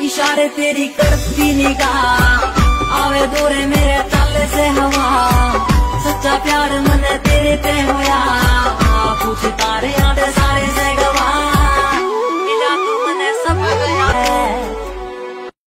इशारे तेरी करती निगाह। आवे दूरे मेरे ताले से हवा। सच्चा प्यार मन तेरे पे होया।